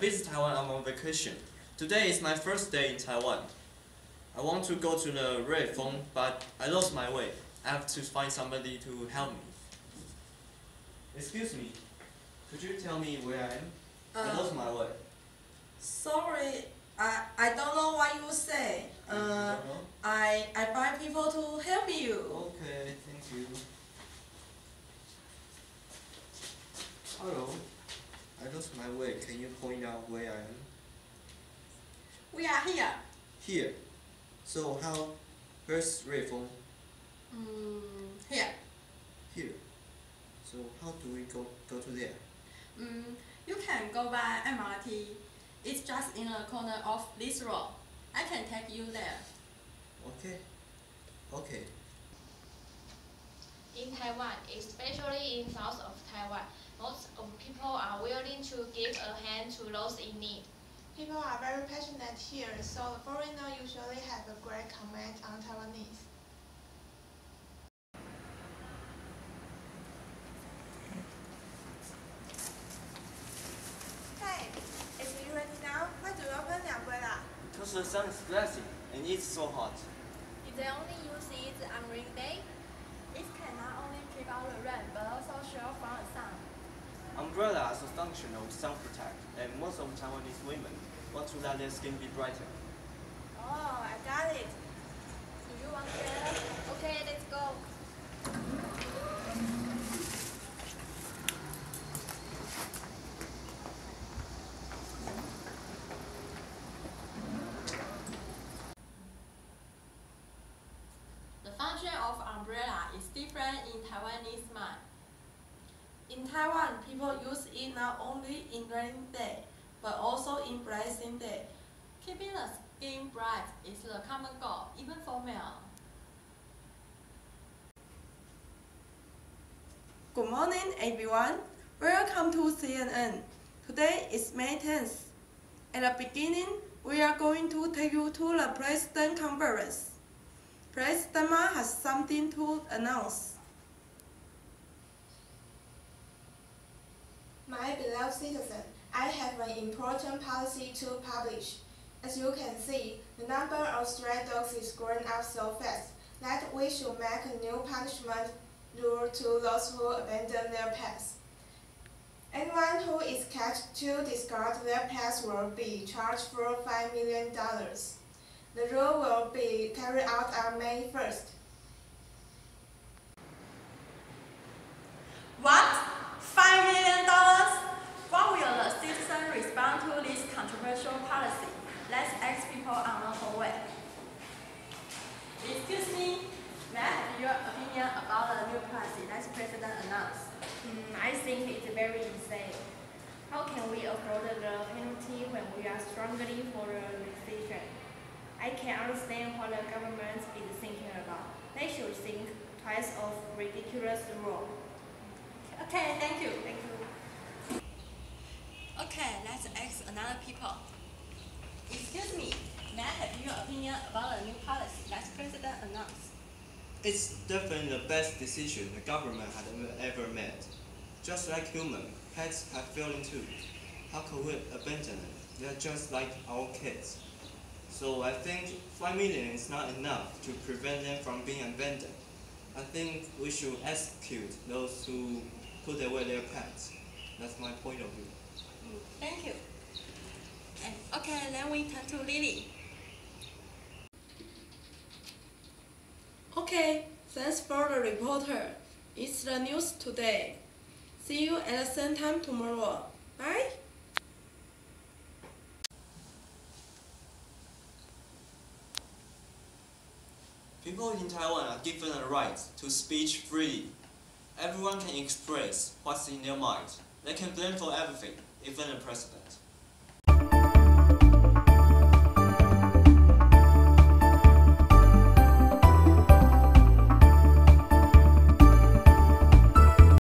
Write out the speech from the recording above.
Taiwan, I'm on vacation. Today is my first day in Taiwan. I want to go to the Ruifeng, but I lost my way. I have to find somebody to help me. Excuse me, could you tell me where I am? I Uh, lost my way. sorry, I I don't know what you say. Uh? I I find people to help you. Okay, thank you. Hello, I lost my way. Can you point out where I am? We are here. Here. So how? Where's Ruifeng? Mm, here. Here. So how do we go go to there? Mm, you can go by MRT. It's just in the corner of this road. I can take you there. Okay. Okay. In Taiwan, especially in south of Taiwan, most of people are willing to give a hand to those in need. People are very passionate here, so the foreigner usually have a great comment on Taiwanese. Hey, is it ready now? Why do you open the umbrella? Because the sun is blazing and it's so hot. If they only use it on rainy day, it can not only keep out the rain but also shield from the sun. Umbrella is a functional sun protect, and most of Taiwanese women want to let their skin be brighter. Oh, I got it. Do you want to get it? Okay, let's go. The function of umbrella is different in Taiwanese mind. In Taiwan, people use it not only in rainy day, but also in blazing day. Keeping the skin bright is the common goal, even for male. Good morning, everyone. Welcome to CNN. Today is May 10th. At the beginning, we are going to take you to the President Conference. President Ma has something to announce. My beloved citizen, I have an important policy to publish. As you can see, the number of stray dogs is growing up so fast that we should make a new punishment rule to those who abandon their pets. Anyone who is caught to discard their pets will be charged for $5 million. The rule will be carried out on May 1st. What? Five million dollars? What will the citizen respond to this controversial policy? Let's ask people on the hallway. Excuse me, may I have your opinion about the new policy that President announced? Mm, I think it's very insane. How can we afford the penalty when we are struggling for the relaxation? I can understand what the government is thinking about. They should think twice of ridiculous rule. Okay, thank you. Thank you. Okay, let's ask another people. Excuse me, may I have your opinion about the new policy that President announced? It's definitely the best decision the government had ever- made. Just like human, pets have feelings too. How could we abandon them? They're just like our kids. So I think 5 million is not enough to prevent them from being abandoned. I think we should execute those who put away their pets. That's my point of view. Mm, Thank you. And, okay, then we turn to Lily. Okay, thanks for the reporter. It's the news today. See you at the same time tomorrow. Bye. People in Taiwan are given a right to speech freely. Everyone can express what's in their mind. They can blame for everything, even the president.